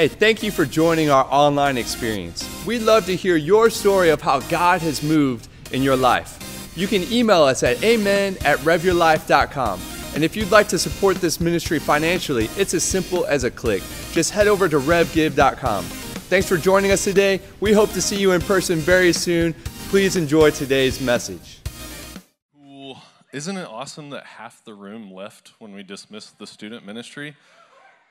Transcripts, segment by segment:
Hey, thank you for joining our online experience. We'd love to hear your story of how God has moved in your life. You can email us at amen at revyourlife.com. And if you'd like to support this ministry financially, it's as simple as a click. Just head over to revgive.com. Thanks for joining us today. We hope to see you in person very soon. Please enjoy today's message. Cool. Isn't it awesome that half the room left when we dismissed the student ministry?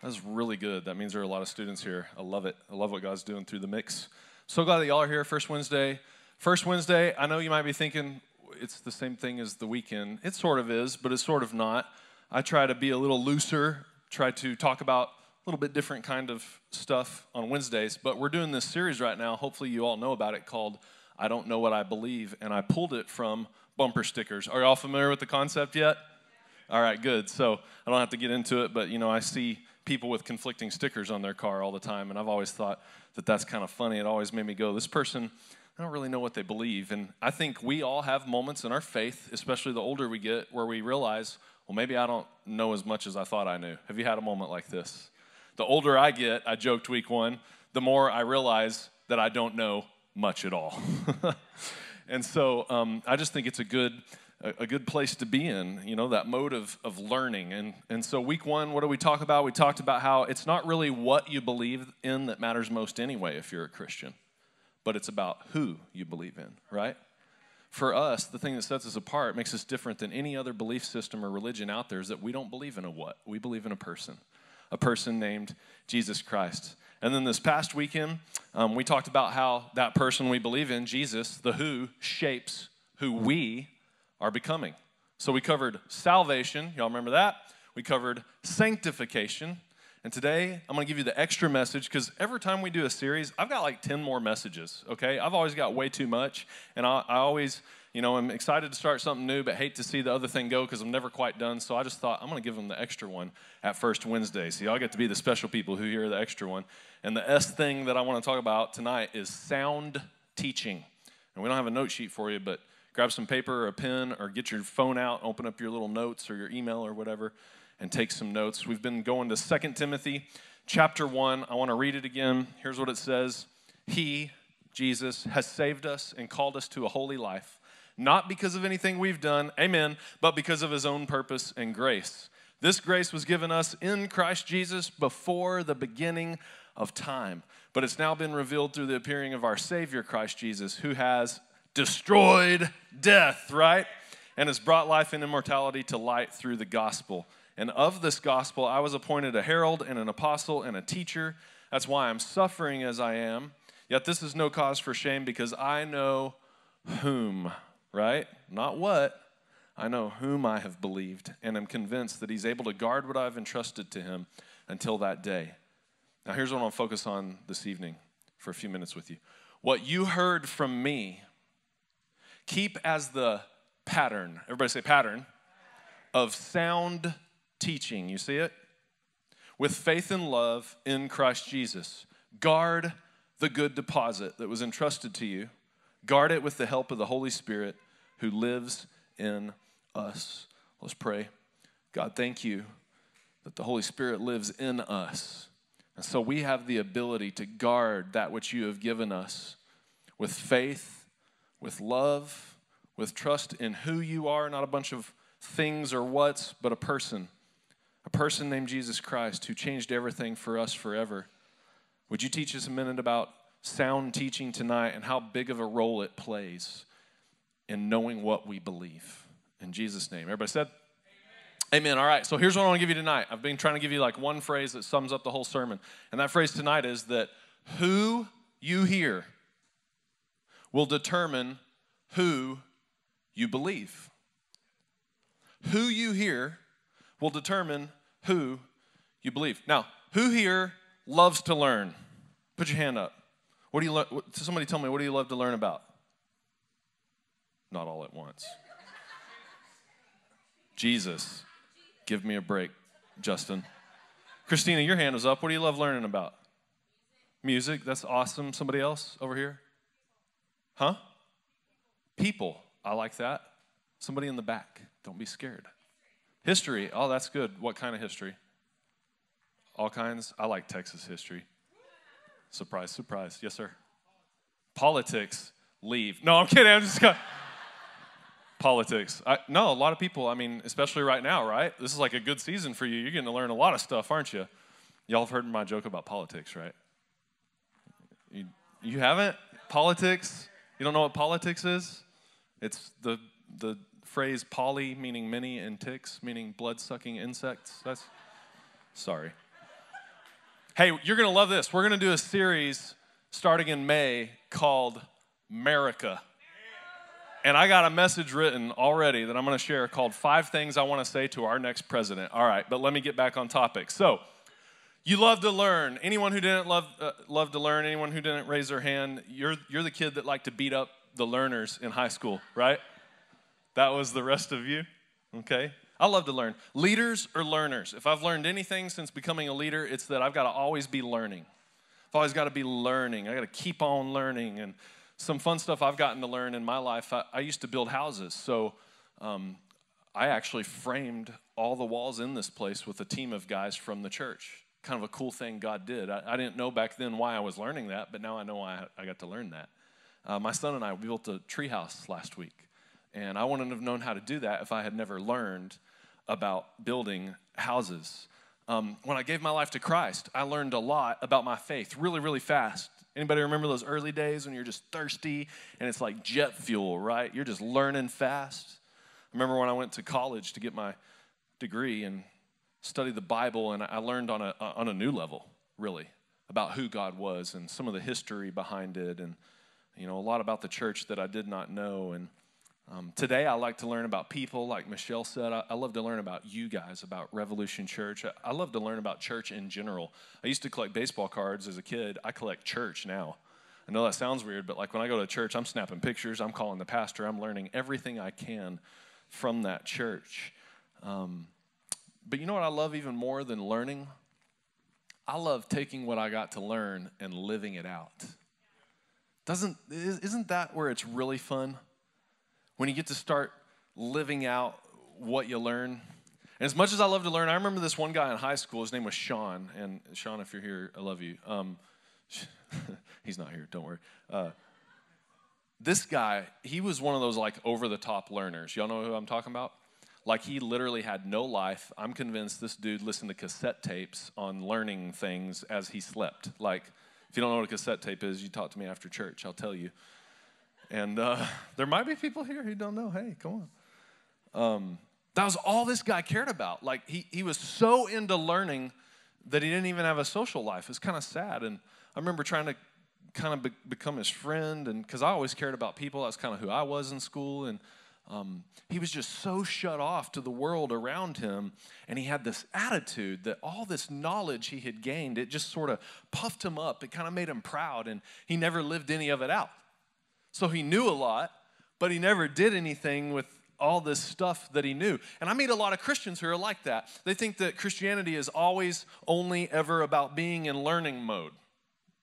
That's really good. That means there are a lot of students here. I love it. I love what God's doing through the mix. So glad that y'all are here first Wednesday. First Wednesday, I know you might be thinking it's the same thing as the weekend. It sort of is, but it's sort of not. I try to be a little looser, try to talk about a little bit different kind of stuff on Wednesdays, but we're doing this series right now. Hopefully, you all know about it called I Don't Know What I Believe, and I pulled it from bumper stickers. Are y'all familiar with the concept yet? All right, good. So I don't have to get into it, but you know, I see people with conflicting stickers on their car all the time, and I've always thought that that's kind of funny. It always made me go, this person, I don't really know what they believe. And I think we all have moments in our faith, especially the older we get, where we realize, well, maybe I don't know as much as I thought I knew. Have you had a moment like this? The older I get, I joked week one, the more I realize that I don't know much at all. and so um, I just think it's a good a, good place to be in, you know, that mode of, of learning. And, and so, week one, what do we talk about? We talked about how it's not really what you believe in that matters most anyway if you're a Christian, but it's about who you believe in, right? For us, the thing that sets us apart, makes us different than any other belief system or religion out there, is that we don't believe in a what? We believe in a person, a person named Jesus Christ. And then this past weekend, um, we talked about how that person we believe in, Jesus, the who, shapes who we are becoming. So we covered salvation, y'all remember that? We covered sanctification. And today I'm going to give you the extra message because every time we do a series, I've got like 10 more messages, okay? I've always got way too much. And I, I always, you know, I'm excited to start something new, but hate to see the other thing go because I'm never quite done. So I just thought I'm going to give them the extra one at First Wednesday. So y'all get to be the special people who hear the extra one. And the S thing that I want to talk about tonight is sound teaching. And we don't have a note sheet for you, but grab some paper or a pen or get your phone out, open up your little notes or your email or whatever, and take some notes. We've been going to 2 Timothy chapter 1. I want to read it again. Here's what it says He, Jesus, has saved us and called us to a holy life, not because of anything we've done, amen, but because of his own purpose and grace. This grace was given us in Christ Jesus before the beginning of time, but it's now been revealed through the appearing of our Savior, Christ Jesus, who has destroyed death, right? And has brought life and immortality to light through the gospel. And of this gospel, I was appointed a herald and an apostle and a teacher. That's why I'm suffering as I am. Yet this is no cause for shame because I know whom, right? Not what. I know whom I have believed and am convinced that he's able to guard what I've entrusted to him until that day. Now, here's what I'll focus on this evening for a few minutes with you. What you heard from me keep as the pattern, everybody say pattern, of sound teaching. You see it? With faith and love in Christ Jesus. Guard the good deposit that was entrusted to you. Guard it with the help of the Holy Spirit who lives in us. Let's pray. God, thank you that the Holy Spirit lives in us. And so we have the ability to guard that which you have given us with faith with love, with trust in who you are, not a bunch of things or what's, but a person. A person named Jesus Christ who changed everything for us forever. Would you teach us a minute about sound teaching tonight and how big of a role it plays in knowing what we believe? In Jesus' name. Everybody said? Amen. Amen. All right, so here's what I want to give you tonight. I've been trying to give you like one phrase that sums up the whole sermon. And that phrase tonight is that who you hear will determine who you believe. Who you hear will determine who you believe. Now, who here loves to learn? Put your hand up. What do you lo- somebody tell me what do you love to learn about? Not all at once. Jesus. Give me a break, Justin. Christina, your hand is up. What do you love learning about? Music. That's awesome. Somebody else over here? Huh? People. I like that. Somebody in the back. Don't be scared. History. Oh, that's good. What kind of history? All kinds. I like Texas history. Surprise, surprise. Yes, sir. Politics, leave. No, I'm kidding. I'm just going politics. I, no, a lot of people, I mean, especially right now, right? This is like a good season for you. You're getting to learn a lot of stuff, aren't you? Y'all have heard my joke about politics, right? You, you haven't? Politics? You don't know what politics is? It's the, the phrase poly, meaning many, and ticks, meaning blood sucking insects. That's, sorry. Hey, you're going to love this. We're going to do a series starting in May called America. And I got a message written already that I'm going to share called Five Things I Want to Say to Our Next President. All right, but let me get back on topic. So, you love to learn. Anyone who didn't love, uh, love to learn, anyone who didn't raise their hand, you're, you're the kid that liked to beat up the learners in high school, right? That was the rest of you, okay? I love to learn. Leaders or learners? If I've learned anything since becoming a leader, it's that I've got to always be learning. I've always got to be learning. I got to keep on learning. And some fun stuff I've gotten to learn in my life. I, I used to build houses, so um, I actually framed all the walls in this place with a team of guys from the church. Kind of a cool thing God did. I, I didn't know back then why I was learning that, but now I know why I, I got to learn that. Uh, my son and I built a treehouse last week, and I wouldn't have known how to do that if I had never learned about building houses. Um, when I gave my life to Christ, I learned a lot about my faith really, really fast. Anybody remember those early days when you're just thirsty and it's like jet fuel, right? You're just learning fast. I remember when I went to college to get my degree and studied the Bible, and I learned on a, on a new level, really, about who God was and some of the history behind it, and you know a lot about the church that I did not know. And um, today, I like to learn about people, like Michelle said. I, I, love to learn about you guys, about Revolution Church. I, I, love to learn about church in general. I used to collect baseball cards as a kid. I collect church now. I know that sounds weird, but like when I go to church, I'm snapping pictures, I'm calling the pastor, I'm learning everything I can from that church. Um, but you know what I love even more than learning? I love taking what I got to learn and living it out. Doesn't, isn't that where it's really fun? when you get to start living out what you learn. And as much as I love to learn, I remember this one guy in high school. His name was Sean. And Sean, if you're here, I love you. Um, he's not here, don't worry. Uh, this guy, he was one of those like over the top learners. Y'all know who I'm talking about? Like he literally had no life. I'm convinced this dude listened to cassette tapes on learning things as he slept. Like, if you don't know what a cassette tape is, you talk to me after church, I'll tell you. And uh, there might be people here who don't know. Hey, come on. Um, that was all this guy cared about. Like, he, he was so into learning that he didn't even have a social life. It's kind of sad. And I remember trying to kind of be, become his friend, and because I always cared about people, that's kind of who I was in school. And um, he was just so shut off to the world around him, and he had this attitude that all this knowledge he had gained, it just sort of puffed him up. It kind of made him proud, and he never lived any of it out. So he knew a lot, but he never did anything with all this stuff that he knew. And I meet a lot of Christians who are like that. They think that Christianity is always only ever about being in learning mode.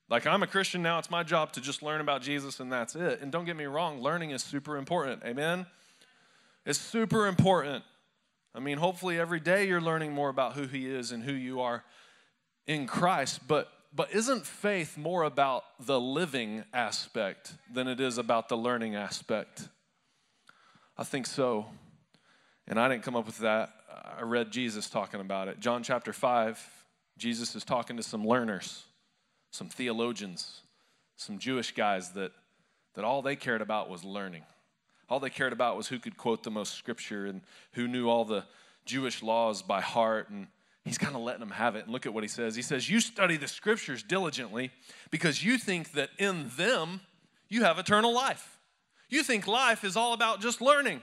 Like, I'm a Christian now, it's my job to just learn about Jesus and that's it. And don't get me wrong, learning is super important. Amen? It's super important. I mean, hopefully every day you're learning more about who he is and who you are in Christ, but but isn't faith more about the living aspect than it is about the learning aspect? I think so. And I didn't come up with that. I read Jesus talking about it. John chapter 5, Jesus is talking to some learners, some theologians, some Jewish guys that, that all they cared about was learning. All they cared about was who could quote the most scripture and who knew all the Jewish laws by heart and he's kind of letting them have it. And look at what he says. He says, You study the scriptures diligently because you think that in them you have eternal life. You think life is all about just learning.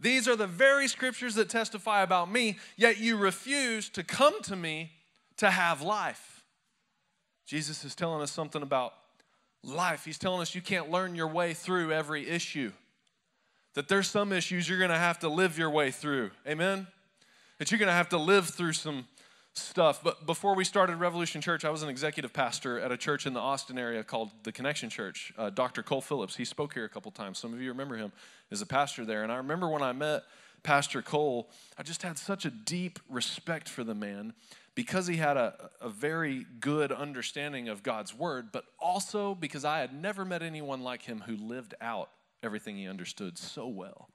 These are the very scriptures that testify about me, yet you refuse to come to me to have life. Jesus is telling us something about life. He's telling us you can't learn your way through every issue, that there's some issues you're going to have to live your way through. Amen? that you're going to have to live through some stuff. But before we started Revolution Church, I was an executive pastor at a church in the Austin area called the Connection Church. Uh, Dr. Cole Phillips, he spoke here a couple times. Some of you remember him as a pastor there. And I remember when I met Pastor Cole, I just had such a deep respect for the man because he had a, a very good understanding of God's word, but also because I had never met anyone like him who lived out everything he understood so well.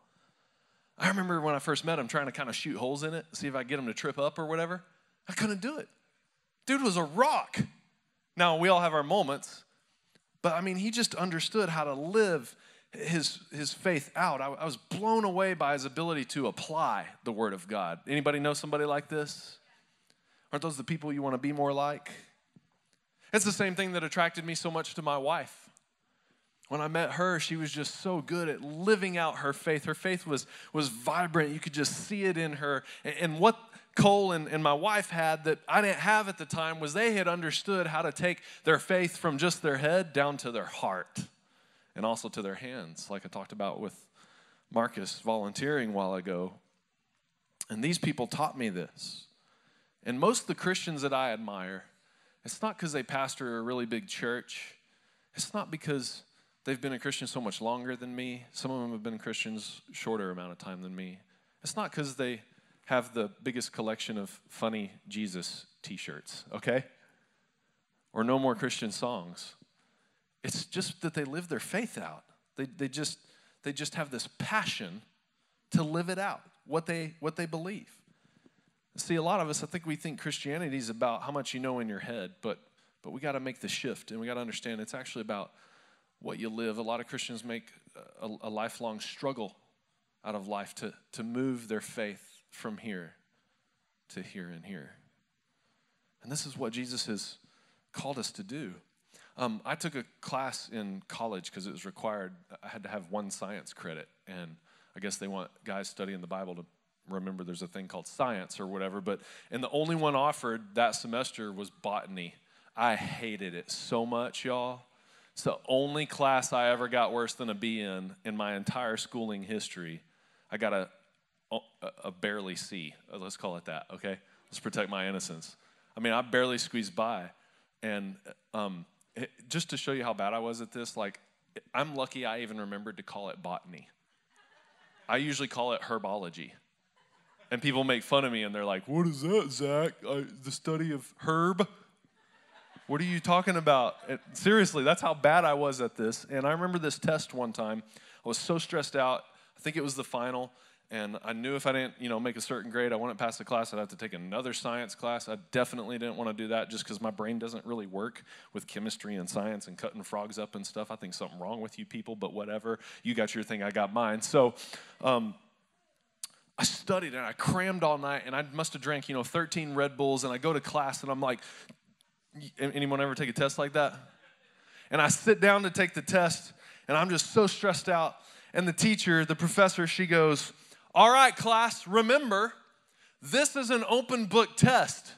I remember when I first met him trying to kind of shoot holes in it, see if I get him to trip up or whatever. I couldn't do it. Dude was a rock. Now, we all have our moments, but I mean, he just understood how to live his, his faith out. I, I was blown away by his ability to apply the word of God. Anybody know somebody like this? Aren't those the people you want to be more like? It's the same thing that attracted me so much to my wife. When I met her, she was just so good at living out her faith. Her faith was, was vibrant. You could just see it in her. And, and what Cole and, and my wife had that I didn't have at the time was they had understood how to take their faith from just their head down to their heart and also to their hands, like I talked about with Marcus volunteering a while ago. And these people taught me this. And most of the Christians that I admire, it's not because they pastor a really big church. It's not because they've been a Christian so much longer than me. Some of them have been Christians shorter amount of time than me. It's not because they have the biggest collection of funny Jesus t-shirts, okay? Or no more Christian songs. It's just that they live their faith out. They, they, just, they just have this passion to live it out, what they, what they believe. See, a lot of us, I think we think Christianity is about how much you know in your head, but, but we got to make the shift and we got to understand it's actually about what you live. A lot of Christians make a, a lifelong struggle out of life to, to move their faith from here to here and here. And this is what Jesus has called us to do. Um, I took a class in college because it was required. I had to have one science credit, and I guess they want guys studying the Bible to remember there's a thing called science or whatever. But and the only one offered that semester was botany. I hated it so much, y'all. It's the only class I ever got worse than a B in in my entire schooling history. I got a a barely C. Uh, let's call it that. Okay, let's protect my innocence. I mean, I barely squeezed by, and um, it, just to show you how bad I was at this, like I'm lucky I even remembered to call it botany. I usually call it herbology. And people make fun of me and they're like, What is that, Zak? Uh, the study of herb? What are you talking about? And seriously, that's how bad I was at this. And I remember this test one time. I was so stressed out. I think it was the final. And I knew if I didn't, you know, make a certain grade, I wouldn't pass the class. I'd have to take another science class. I definitely didn't want to do that just because my brain doesn't really work with chemistry and science and cutting frogs up and stuff. I think something wrong with you people, but whatever. You got your thing, I got mine. So, um, I studied and I crammed all night and I must have drank, you know, 13 Red Bulls and I go to class and I'm like, anyone ever take a test like that? And I sit down to take the test and I'm just so stressed out. And the teacher, the professor, she goes, All right, class, remember, this is an open book test.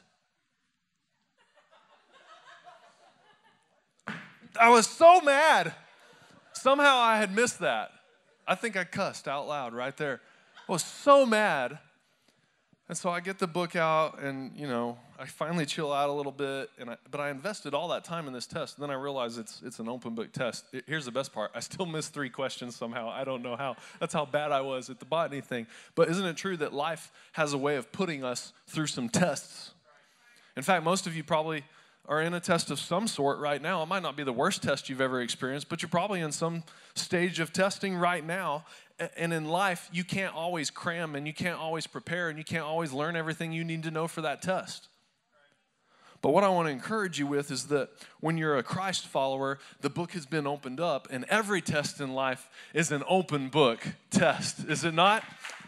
I was so mad. Somehow I had missed that. I think I cussed out loud right there. I was so mad. And so I get the book out and, you know, I finally chill out a little bit. And I, but I invested all that time in this test. And then I realized it's, it's an open book test. It, here's the best part I still missed three questions somehow. I don't know how. That's how bad I was at the botany thing. But isn't it true that life has a way of putting us through some tests? In fact, most of you probably are in a test of some sort right now. It might not be the worst test you've ever experienced, but you're probably in some stage of testing right now. And in life, you can't always cram and you can't always prepare and you can't always learn everything you need to know for that test. But what I want to encourage you with is that when you're a Christ follower, the book has been opened up, and every test in life is an open book test, is it not?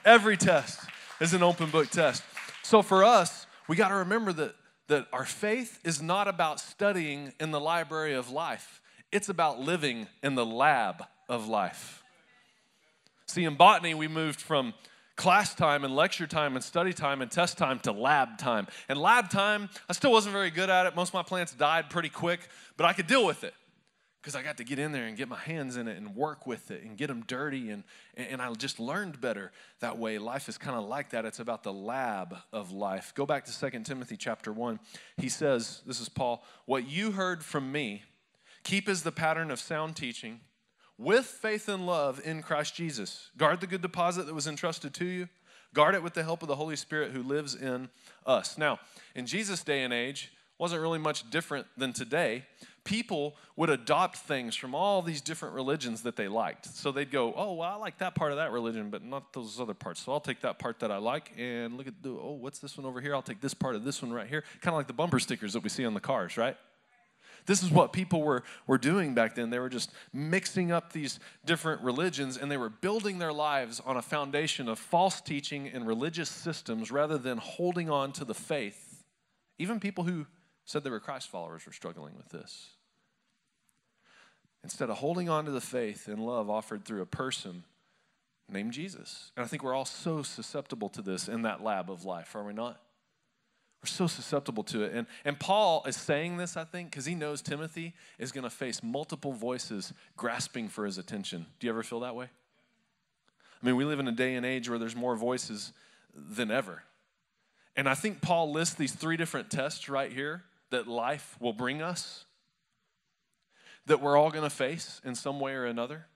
Every test is an open book test. So for us, we got to remember that, that our faith is not about studying in the library of life, it's about living in the lab of life. See, in botany, we moved from class time and lecture time and study time and test time to lab time. And lab time, I still wasn't very good at it. Most of my plants died pretty quick, but I could deal with it because I got to get in there and get my hands in it and work with it and get them dirty. And, and I just learned better that way. Life is kind of like that. It's about the lab of life. Go back to 2 Timothy chapter 1. He says, This is Paul, what you heard from me, keep as the pattern of sound teaching with faith and love in Christ Jesus. Guard the good deposit that was entrusted to you. Guard it with the help of the Holy Spirit who lives in us. Now, in Jesus' day and age, wasn't really much different than today. People would adopt things from all these different religions that they liked. So they'd go, oh, well, I like that part of that religion, but not those other parts. So I'll take that part that I like and look at, the, oh, what's this one over here? I'll take this part of this one right here. Kind of like the bumper stickers that we see on the cars, right? This is what people were, were doing back then. They were just mixing up these different religions and they were building their lives on a foundation of false teaching and religious systems rather than holding on to the faith. Even people who said they were Christ followers were struggling with this. Instead of holding on to the faith and love offered through a person named Jesus. And I think we're all so susceptible to this in that lab of life, are we not? We're so susceptible to it. And, and Paul is saying this, I think, because he knows Timothy is going to face multiple voices grasping for his attention. Do you ever feel that way? I mean, we live in a day and age where there's more voices than ever. And I think Paul lists these three different tests right here that life will bring us, that we're all going to face in some way or another.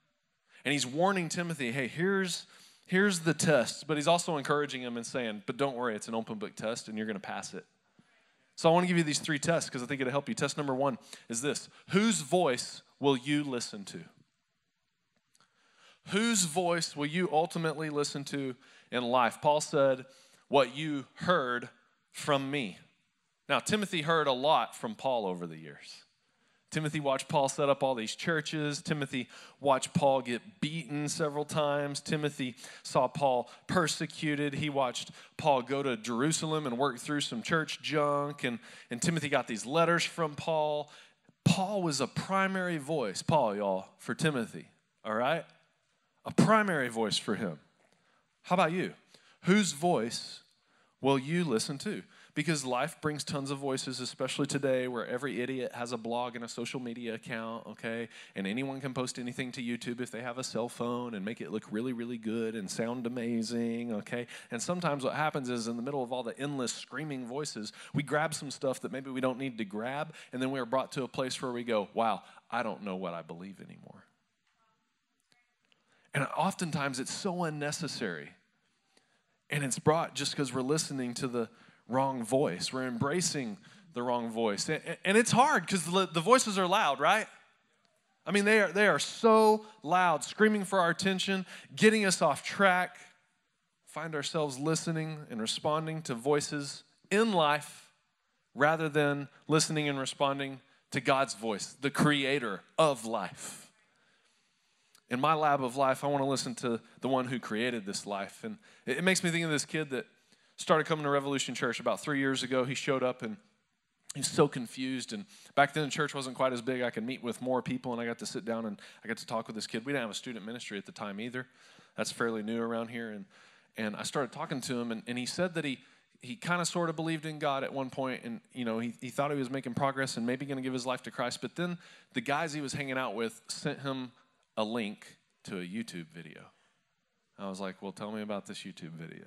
And he's warning Timothy, hey, here's, here's the test. But he's also encouraging him and saying, but don't worry, it's an open book test and you're going to pass it. So I want to give you these three tests because I think it'll help you. Test number one is this Whose voice will you listen to? Whose voice will you ultimately listen to in life? Paul said, What you heard from me. Now, Timothy heard a lot from Paul over the years. Timothy watched Paul set up all these churches. Timothy watched Paul get beaten several times. Timothy saw Paul persecuted. He watched Paul go to Jerusalem and work through some church junk. And, and Timothy got these letters from Paul. Paul was a primary voice, Paul, y'all, for Timothy, all right? A primary voice for him. How about you? Whose voice will you listen to? Because life brings tons of voices, especially today where every idiot has a blog and a social media account, okay? And anyone can post anything to YouTube if they have a cell phone and make it look really, really good and sound amazing, okay? And sometimes what happens is in the middle of all the endless screaming voices, we grab some stuff that maybe we don't need to grab, and then we are brought to a place where we go, wow, I don't know what I believe anymore. And oftentimes it's so unnecessary. And it's brought just because we're listening to the wrong voice. We're embracing the wrong voice. And it's hard because the voices are loud, right? I mean, they are, they are so loud, screaming for our attention, getting us off track. Find ourselves listening and responding to voices in life rather than listening and responding to God's voice, the creator of life. In my lab of life, I want to listen to the one who created this life. And it makes me think of this kid that started coming to Revolution Church about three years ago. He showed up and he's so confused. And back then, the church wasn't quite as big. I could meet with more people, and I got to sit down and I got to talk with this kid. We didn't have a student ministry at the time either. That's fairly new around here. And, and I started talking to him, and, and he said that he, he kind of sort of believed in God at one point, and you know he, he thought he was making progress and maybe going to give his life to Christ. But then the guys he was hanging out with sent him a link to a YouTube video. I was like, "Well, tell me about this YouTube video."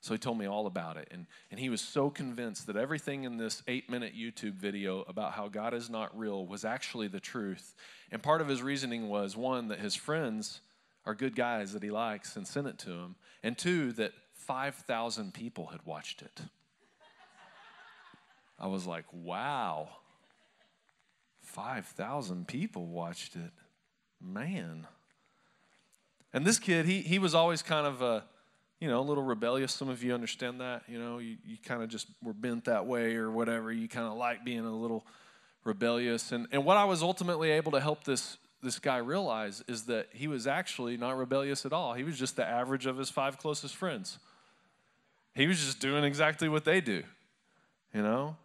So he told me all about it. And, and he was so convinced that everything in this eight minute YouTube video about how God is not real was actually the truth. And part of his reasoning was one, that his friends are good guys that he likes and sent it to him, and two, that 5,000 people had watched it. I was like, wow, 5,000 people watched it. Man. And this kid, he, he was always kind of a, you know, a little rebellious. Some of you understand that. You know, you, you kind of just were bent that way or whatever. You kind of like being a little rebellious. And, and what I was ultimately able to help this, this guy realize is that he was actually not rebellious at all. He was just the average of his five closest friends. He was just doing exactly what they do, you know?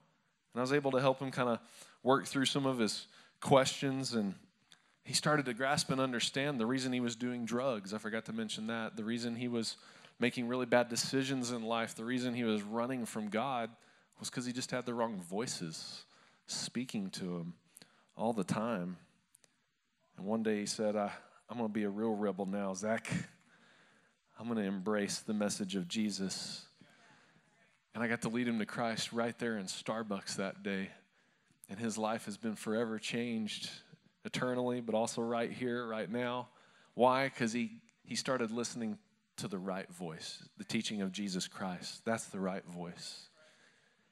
And I was able to help him kind of work through some of his questions and he started to grasp and understand the reason he was doing drugs. I forgot to mention that. The reason he was making really bad decisions in life, the reason he was running from God was because he just had the wrong voices speaking to him all the time. And one day he said, I, I'm going to be a real rebel now, Zak. I'm going to embrace the message of Jesus. And I got to lead him to Christ right there in Starbucks that day. And his life has been forever changed eternally, but also right here, right now. Why? Because he, he started listening to the right voice, the teaching of Jesus Christ. That's the right voice.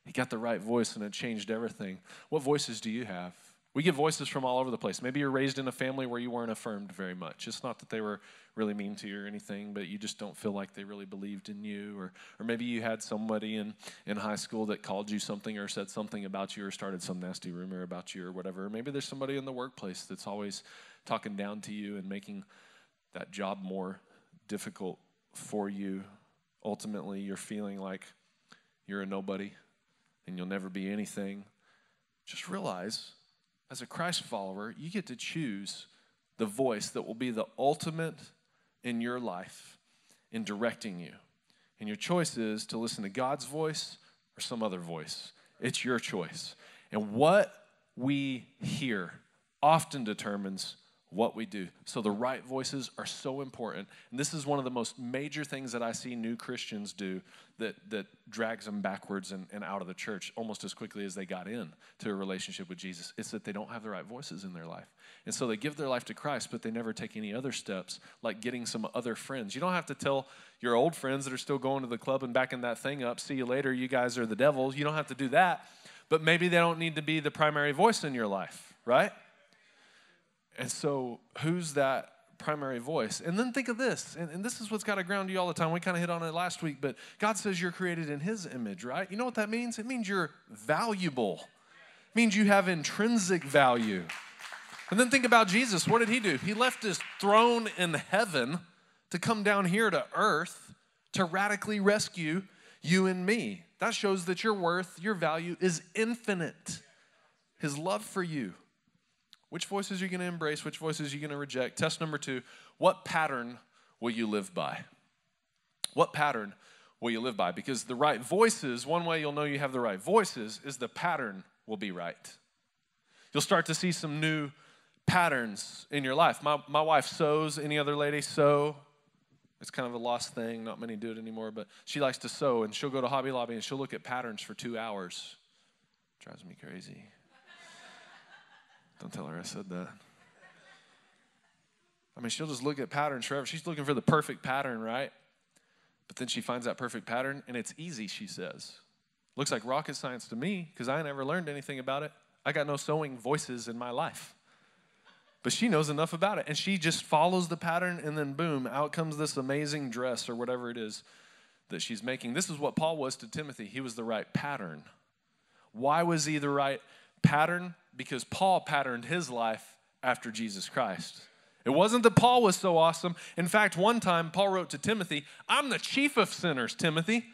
He got the right voice and it changed everything. What voices do you have? We get voices from all over the place. Maybe you're raised in a family where you weren't affirmed very much. It's not that they were really mean to you or anything, but you just don't feel like they really believed in you. Or, or maybe you had somebody in, in high school that called you something or said something about you or started some nasty rumor about you or whatever. Maybe there's somebody in the workplace that's always talking down to you and making that job more difficult for you. Ultimately, you're feeling like you're a nobody and you'll never be anything. Just realize as a Christ follower, you get to choose the voice that will be the ultimate in your life in directing you. And your choice is to listen to God's voice or some other voice. It's your choice. And what we hear often determines what we do. So the right voices are so important. And this is one of the most major things that I see new Christians do that, that drags them backwards and, and out of the church almost as quickly as they got in to a relationship with Jesus. It's that they don't have the right voices in their life. And so they give their life to Christ, but they never take any other steps, like getting some other friends. You don't have to tell your old friends that are still going to the club and backing that thing up, see you later, you guys are the devils. You don't have to do that. But maybe they don't need to be the primary voice in your life, right? And so, who's that primary voice? And then think of this, and, and this is what's got to ground you all the time. We kind of hit on it last week, but God says you're created in His image, right? You know what that means? It means you're valuable, it means you have intrinsic value. And then think about Jesus. What did He do? He left His throne in heaven to come down here to earth to radically rescue you and me. That shows that your worth, your value is infinite. His love for you. Which voices are you going to embrace? Which voices are you going to reject? Test number two what pattern will you live by? What pattern will you live by? Because the right voices, one way you'll know you have the right voices is the pattern will be right. You'll start to see some new patterns in your life. My, my wife sews. Any other lady sew? It's kind of a lost thing. Not many do it anymore, but she likes to sew, and she'll go to Hobby Lobby and she'll look at patterns for two hours. Drives me crazy. Don't tell her I said that. I mean, she'll just look at patterns forever. She's looking for the perfect pattern, right? But then she finds that perfect pattern, and it's easy, she says. Looks like rocket science to me because I never learned anything about it. I got no sewing voices in my life. But she knows enough about it, and she just follows the pattern, and then boom, out comes this amazing dress or whatever it is that she's making. This is what Paul was to Timothy. He was the right pattern. Why was he the right pattern? because Paul patterned his life after Jesus Christ. It wasn't that Paul was so awesome. In fact, one time Paul wrote to Timothy, I'm the chief of sinners, Timothy.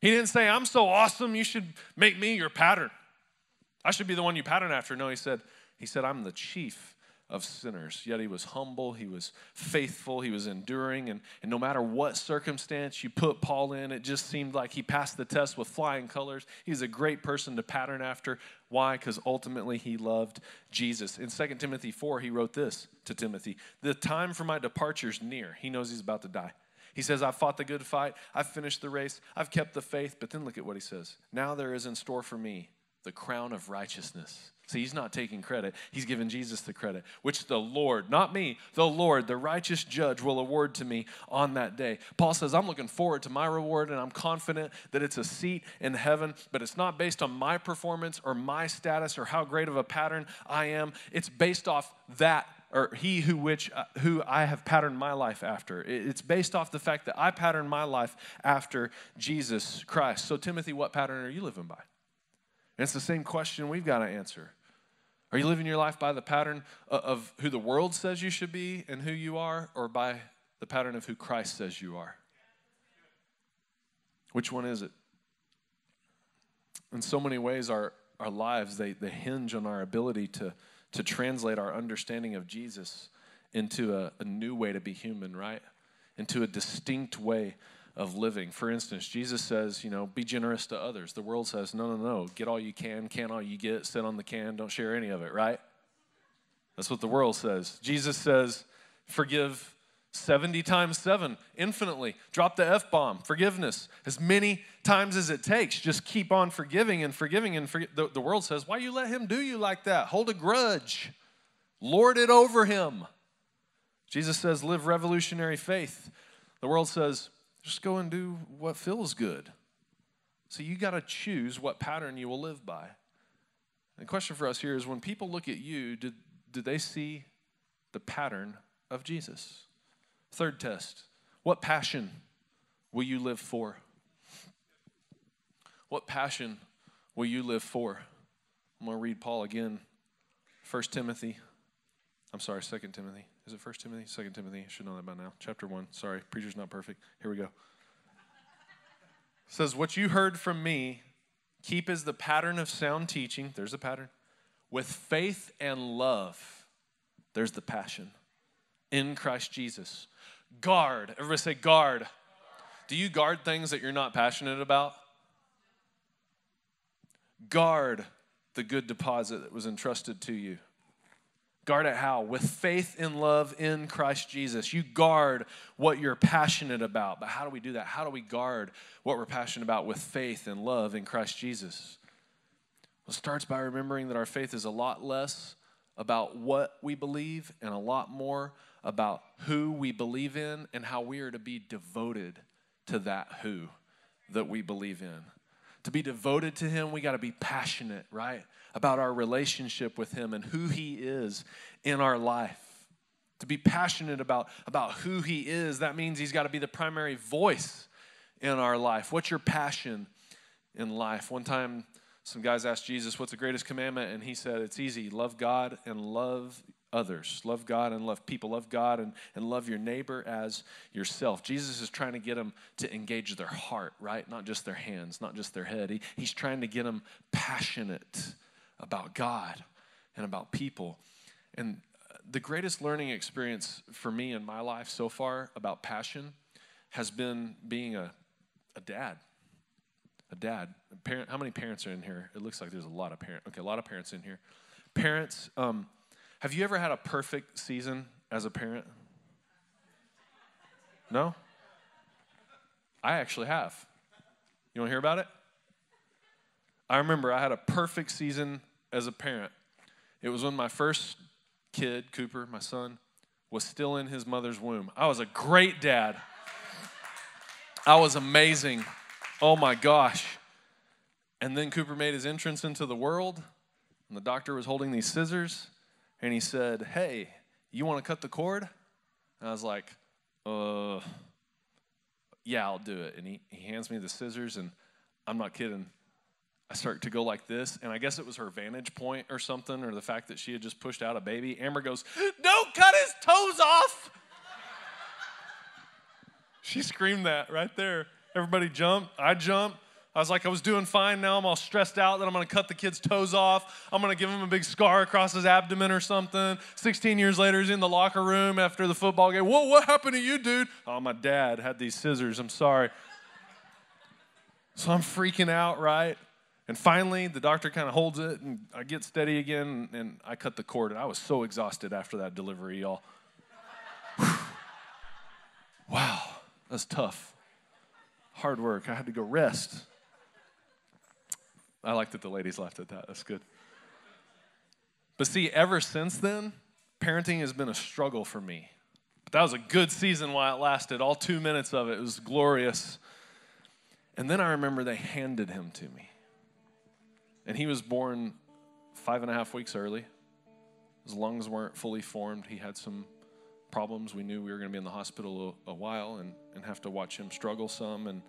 He didn't say, I'm so awesome, you should make me your pattern. I should be the one you pattern after. No, he said, he said, I'm the chief of sinners. Yet he was humble, he was faithful, he was enduring, and, and no matter what circumstance you put Paul in, it just seemed like he passed the test with flying colors. He's a great person to pattern after. Why? Because ultimately he loved Jesus. In 2 Timothy 4, he wrote this to Timothy The time for my departure is near. He knows he's about to die. He says, I've fought the good fight, I've finished the race, I've kept the faith. But then look at what he says. Now there is in store for me the crown of righteousness See, he's not taking credit. He's giving Jesus the credit, which the Lord, not me, the Lord, the righteous judge, will award to me on that day. Paul says, I'm looking forward to my reward and I'm confident that it's a seat in heaven, but it's not based on my performance or my status or how great of a pattern I am. It's based off that or he who which uh, who I have patterned my life after. It's based off the fact that I patterned my life after Jesus Christ. So Timothy, what pattern are you living by? And it's the same question we've got to answer. Are you living your life by the pattern of who the world says you should be and who you are, or by the pattern of who Christ says you are? Which one is it? In so many ways, our, our lives, they, they hinge on our ability to, to translate our understanding of Jesus into a, a new way to be human, right? Into a distinct way of living. For instance, Jesus says, you know, be generous to others. The world says, no, no, no, get all you can, can all you get, sit on the can, don't share any of it, right? That's what the world says. Jesus says, forgive 70 times 7, infinitely. Drop the F bomb, forgiveness, as many times as it takes. Just keep on forgiving and forgiving. And the, the world says, why you let him do you like that? Hold a grudge, lord it over him. Jesus says, live revolutionary faith. The world says, just go and do what feels good. So you got to choose what pattern you will live by. The question for us here is when people look at you, did, did they see the pattern of Jesus? Third test what passion will you live for? What passion will you live for? I'm going to read Paul again. 1 Timothy. I'm sorry, 2 Timothy. Is it First Timothy? Second Timothy. I should know that by now. Chapter 1. Sorry, preacher's not perfect. Here we go. Says, What you heard from me, keep as the pattern of sound teaching. There's a pattern. With faith and love. There's the passion. In Christ Jesus. Guard. Everybody say, guard. Do you guard things that you're not passionate about? Guard the good deposit that was entrusted to you. Guard it how? With faith and love in Christ Jesus. You guard what you're passionate about. But how do we do that? How do we guard what we're passionate about with faith and love in Christ Jesus? Well, it starts by remembering that our faith is a lot less about what we believe and a lot more about who we believe in and how we are to be devoted to that who that we believe in. To be devoted to Him, we got to be passionate, right? About our relationship with Him and who He is in our life. To be passionate about, about who He is, that means He's got to be the primary voice in our life. What's your passion in life? One time, some guys asked Jesus, What's the greatest commandment? And He said, It's easy love God and love others. Love God and love people. Love God and, and love your neighbor as yourself. Jesus is trying to get them to engage their heart, right? Not just their hands, not just their head. He, he's trying to get them passionate about God and about people. And the greatest learning experience for me in my life so far about passion has been being a, a dad. A dad. A parent, how many parents are in here? It looks like there's a lot of parents. Okay, a lot of parents in here. Parents, um, have you ever had a perfect season as a parent? No? I actually have. You want to hear about it? I remember I had a perfect season as a parent. It was when my first kid, Cooper, my son, was still in his mother's womb. I was a great dad. I was amazing. Oh my gosh. And then Cooper made his entrance into the world, and the doctor was holding these scissors, and he said, Hey, you want to cut the cord? And I was like, Uh, yeah, I'll do it. And he, he hands me the scissors, and I'm not kidding. I start to go like this, and I guess it was her vantage point or something, or the fact that she had just pushed out a baby. Amber goes, Don't cut his toes off. she screamed that right there. Everybody jumped. I jumped. I was like, I was doing fine. Now I'm all stressed out that I'm going to cut the kid's toes off. I'm going to give him a big scar across his abdomen or something. 16 years later, he's in the locker room after the football game. Whoa, what happened to you, dude? Oh, my dad had these scissors. I'm sorry. So I'm freaking out, right? And finally, the doctor kind of holds it, and I get steady again, and I cut the cord. And I was so exhausted after that delivery, y'all. wow, that's tough. Hard work. I had to go rest. I like that the ladies laughed at that. That's good. But see, ever since then, parenting has been a struggle for me. But that was a good season while it lasted. All two minutes of it, it was glorious. And then I remember they handed him to me. And he was born five and a half weeks early. His lungs weren't fully formed. He had some problems. We knew we were going to be in the hospital a, a while and, and have to watch him struggle some. And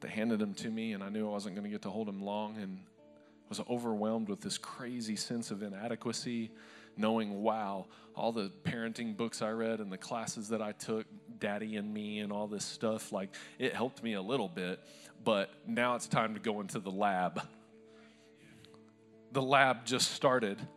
they handed him to me, and I knew I wasn't going to get to hold him long, and I was overwhelmed with this crazy sense of inadequacy, knowing, wow, all the parenting books I read and the classes that I took, Daddy and Me, and all this stuff, like it helped me a little bit, but now it's time to go into the lab. The lab just started. And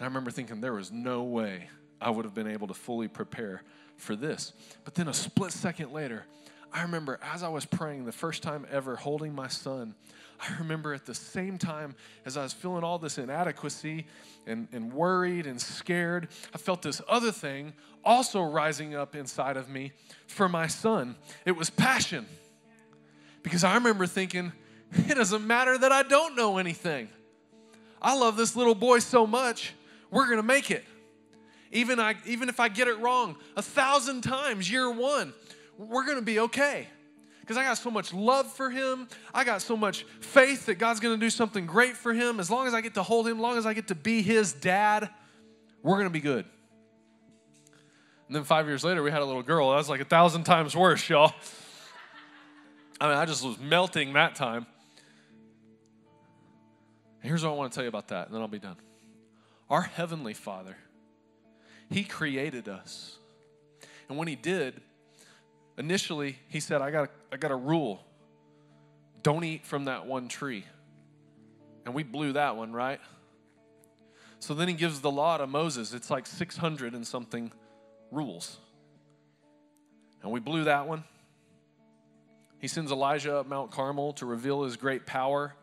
I remember thinking there was no way I would have been able to fully prepare for this. But then a split second later, I remember as I was praying the first time ever holding my son, I remember at the same time as I was feeling all this inadequacy and, and worried and scared, I felt this other thing also rising up inside of me for my son. It was passion. Because I remember thinking, it doesn't matter that I don't know anything. I love this little boy so much, we're gonna make it. even, I, even if I get it wrong a thousand times year one, we're going to be okay. Because I got so much love for him. I got so much faith that God's going to do something great for him. As long as I get to hold him, as long as I get to be his dad, we're going to be good. And then five years later, we had a little girl. That was like a thousand times worse, y'all. I mean, I just was melting that time. Here's what I want to tell you about that, and then I'll be done. Our Heavenly Father, He created us. And when He did, initially, He said, I got, I got a rule don't eat from that one tree. And we blew that one, right? So then He gives the law to Moses. It's like 600 and something rules. And we blew that one. He sends Elijah up Mount Carmel to reveal his great power.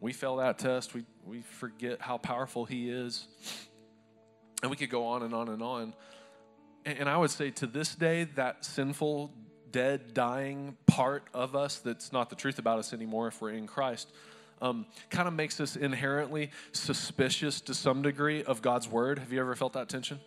We fail that test. We, we forget how powerful he is. And we could go on and on and on. And, I would say to this day, that sinful, dead, dying part of us that's not the truth about us anymore if we're in Christ um, kind of makes us inherently suspicious to some degree of God's word. Have you ever felt that tension?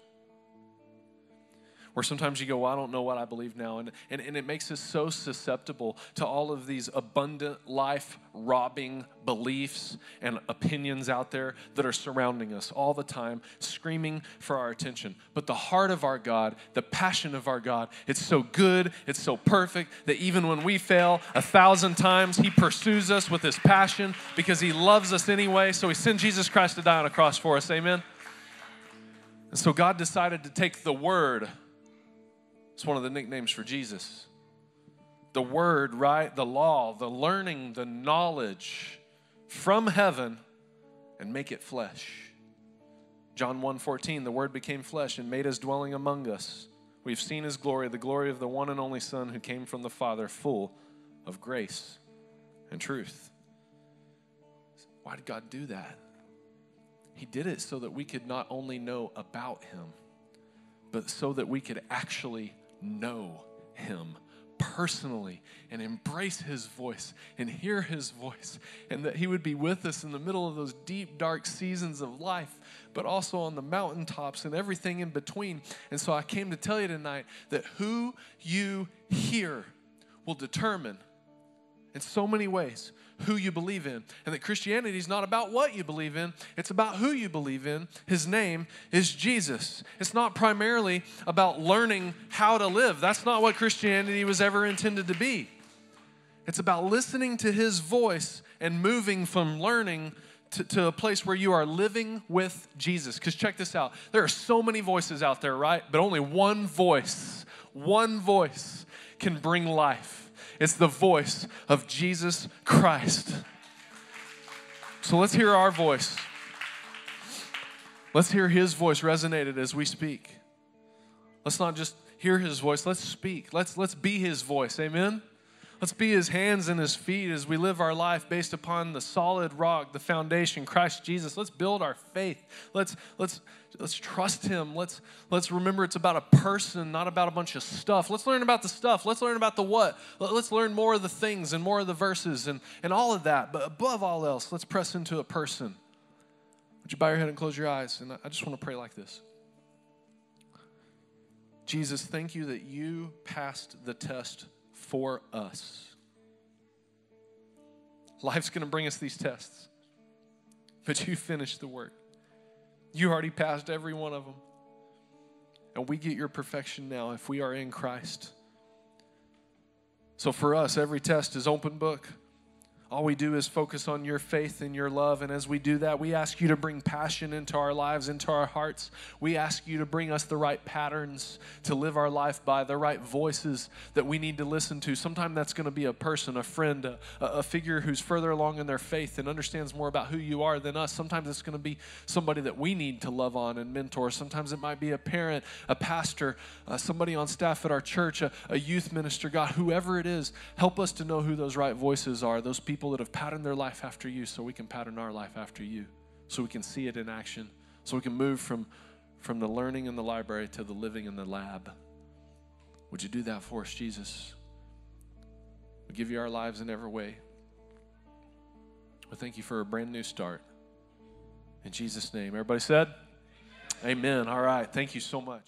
Where sometimes you go, well, I don't know what I believe now. And, and, and it makes us so susceptible to all of these abundant life robbing beliefs and opinions out there that are surrounding us all the time, screaming for our attention. But the heart of our God, the passion of our God, it's so good, it's so perfect that even when we fail a thousand times, He pursues us with His passion because He loves us anyway. So He sent Jesus Christ to die on a cross for us. Amen. And so God decided to take the word it's one of the nicknames for Jesus. The word, right? The law, the learning, the knowledge from heaven and make it flesh. John 1:14 the word became flesh and made his dwelling among us. We've seen his glory, the glory of the one and only son who came from the Father full of grace and truth. Why did God do that? He did it so that we could not only know about him, but so that we could actually know Him personally and embrace His voice and hear His voice, and that He would be with us in the middle of those deep, dark seasons of life, but also on the mountaintops and everything in between. And so I came to tell you tonight that who you hear will determine in so many ways who you believe in. And that Christianity is not about what you believe in, it's about who you believe in. His name is Jesus. It's not primarily about learning how to live. That's not what Christianity was ever intended to be. It's about listening to his voice and moving from learning to, to a place where you are living with Jesus. Because check this out there are so many voices out there, right? But only one voice, one voice can bring life. It's the voice of Jesus Christ. So let's hear our voice. Let's hear his voice resonated as we speak. Let's not just hear his voice, let's speak. Let's, let's be his voice. Amen? Let's be his hands and his feet as we live our life based upon the solid rock, the foundation, Christ Jesus. Let's build our faith. Let's let's let's trust him. Let's let's remember it's about a person, not about a bunch of stuff. Let's learn about the stuff. Let's learn about the what. Let's learn more of the things and more of the verses and, and all of that. But above all else, let's press into a person. Would you bow your head and close your eyes? And I just want to pray like this. Jesus, thank you that you passed the test for us. Life's going to bring us these tests, but you finished the work. You already passed every one of them. And we get your perfection now if we are in Christ. So for us, every test is open book. All we do is focus on your faith and your love. And as we do that, we ask you to bring passion into our lives, into our hearts. We ask you to bring us the right patterns to live our life by, the right voices that we need to listen to. Sometimes that's going to be a person, a friend, a, a figure who's further along in their faith and understands more about who you are than us. Sometimes it's going to be somebody that we need to love on and mentor. Sometimes it might be a parent, a pastor, uh, somebody on staff at our church, a, a youth minister. God, whoever it is, help us to know who those right voices are, those people people that have patterned their life after you so we can pattern our life after you, so we can see it in action, so we can move from, from the learning in the library to the living in the lab. Would you do that for us, Jesus? We give you our lives in every way. We thank you for a brand new start. In Jesus' name. Everybody said? Amen. All right. Thank you so much.